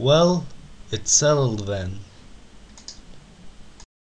"Well, it's settled then!"